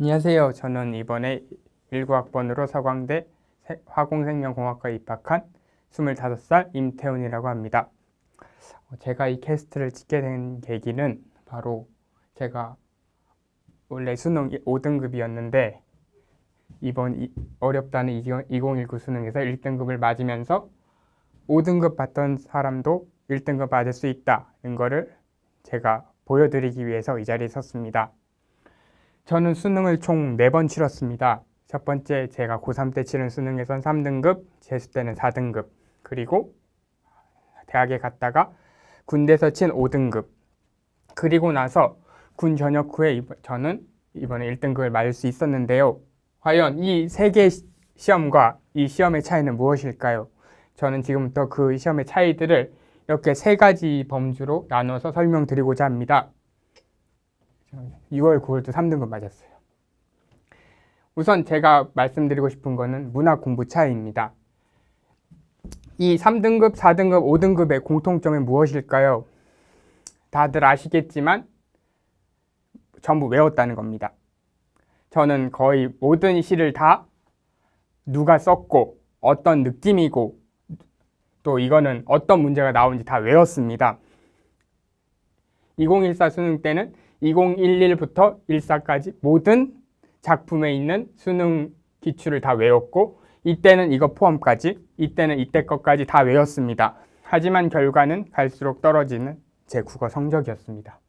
안녕하세요. 저는 이번에 19학번으로 서광대 화공생명공학과에 입학한 25살 임태훈이라고 합니다. 어, 제가 이 캐스트를 찍게 된 계기는 바로 제가 원래 수능 5등급이었는데 이번 어렵다는 2019 수능에서 1등급을 맞으면서 5등급 받던 사람도 1등급 받을 수 있다는 것을 제가 보여드리기 위해서 이 자리에 섰습니다. 저는 수능을 총 4번 치렀습니다. 첫 번째 제가 고3 때 치른 수능에선 3등급, 재수 때는 4등급, 그리고 대학에 갔다가 군대에서 친 5등급, 그리고 나서 군 전역 후에 저는 이번에 1등급을 맞을 수 있었는데요. 과연 이 세개 시험과 이 시험의 차이는 무엇일까요? 저는 지금부터 그 시험의 차이들을 이렇게 세 가지 범주로 나눠서 설명드리고자 합니다. 6월 9월도 3등급 맞았어요. 우선 제가 말씀드리고 싶은 거는 문학 공부 차이입니다. 이 3등급, 4등급, 5등급의 공통점이 무엇일까요? 다들 아시겠지만 전부 외웠다는 겁니다. 저는 거의 모든 시를 다 누가 썼고 어떤 느낌이고 또 이거는 어떤 문제가 나오는지 다 외웠습니다. 2014 수능 때는 2011부터 14까지 모든 작품에 있는 수능 기출을 다 외웠고 이때는 이거 포함까지 이때는 이때 것까지 다 외웠습니다. 하지만 결과는 갈수록 떨어지는 제 국어 성적이었습니다.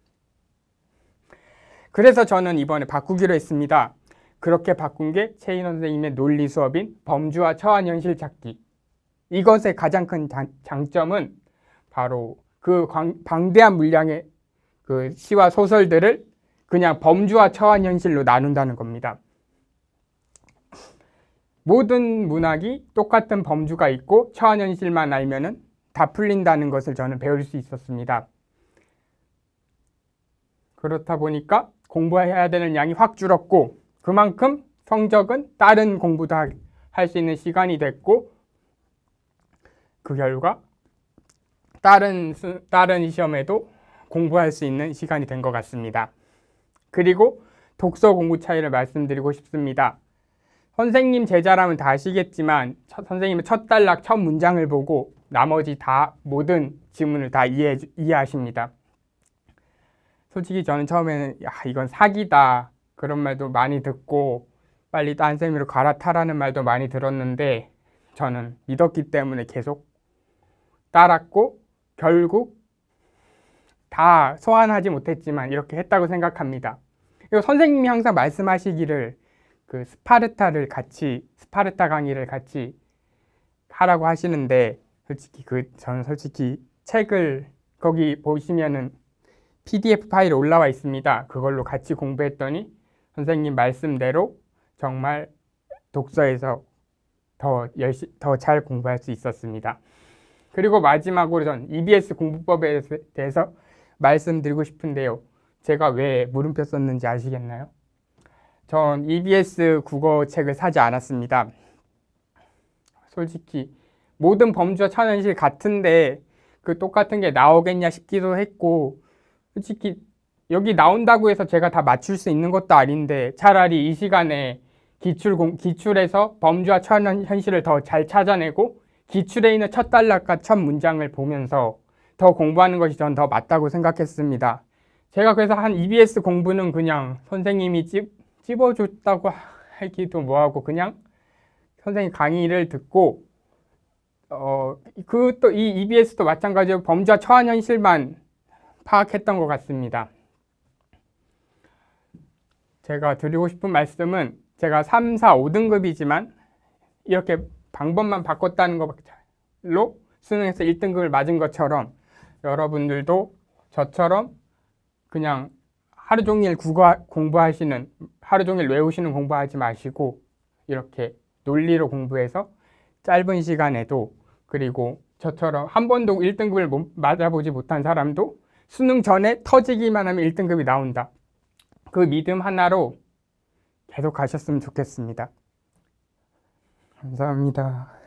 그래서 저는 이번에 바꾸기로 했습니다. 그렇게 바꾼 게 최인 선생님의 논리 수업인 범주와 처한 현실 찾기. 이것의 가장 큰 장 점은 바로 그 방대한 물량의 그 시와 소설들을 그냥 범주와 처한 현실로 나눈다는 겁니다. 모든 문학이 똑같은 범주가 있고 처한 현실만 알면은 다 풀린다는 것을 저는 배울 수 있었습니다. 그렇다 보니까 공부해야 되는 양이 확 줄었고 그만큼 성적은 다른 공부도 할 수 있는 시간이 됐고 그 결과 다른 다른 시험에도 공부할 수 있는 시간이 된 것 같습니다. 그리고 독서 공부 차이를 말씀드리고 싶습니다. 선생님 제자라면 다 아시겠지만 첫, 선생님의 첫 단락 첫 문장을 보고 나머지 다 모든 지문을 다 이해, 이해하십니다. 솔직히 저는 처음에는 야 이건 사기다 그런 말도 많이 듣고 빨리 딴 쌤으로 갈아타라는 말도 많이 들었는데 저는 믿었기 때문에 계속 따랐고 결국 다 소화하지 못했지만 이렇게 했다고 생각합니다. 그리고 선생님이 항상 말씀하시기를 그 스파르타를 같이 스파르타 강의를 같이 하라고 하시는데 솔직히 그 저는 솔직히 책을 거기 보시면은 PDF 파일이 올라와 있습니다. 그걸로 같이 공부했더니 선생님 말씀대로 정말 독서에서 더 열심 더 잘 공부할 수 있었습니다. 그리고 마지막으로 전 EBS 공부법에 대해서 말씀드리고 싶은데요. 제가 왜 물음표 썼는지 아시겠나요? 전 EBS 국어 책을 사지 않았습니다. 솔직히 모든 범주와 천연실 같은데 그 똑같은 게 나오겠냐 싶기도 했고 솔직히 여기 나온다고 해서 제가 다 맞출 수 있는 것도 아닌데 차라리 이 시간에 기출 공, 기출에서 범주와 천연현실을 더 잘 찾아내고 기출에 있는 첫 단락과 첫 문장을 보면서 더 공부하는 것이 전 더 맞다고 생각했습니다. 제가 그래서 한 EBS 공부는 그냥 선생님이 찝, 찝어줬다고 하기도 뭐하고 그냥 선생님 강의를 듣고 어, 그 또 이 EBS도 마찬가지로 범죄와 처한 현실만 파악했던 것 같습니다. 제가 드리고 싶은 말씀은 제가 3, 4, 5등급이지만 이렇게 방법만 바꿨다는 것로 수능에서 1등급을 맞은 것처럼 여러분들도 저처럼 그냥 하루 종일 국어 공부하시는 하루 종일 외우시는 공부하지 마시고 이렇게 논리로 공부해서 짧은 시간에도 그리고 저처럼 한 번도 1등급을 맞아보지 못한 사람도 수능 전에 터지기만 하면 1등급이 나온다. 그 믿음 하나로 계속 가셨으면 좋겠습니다. 감사합니다.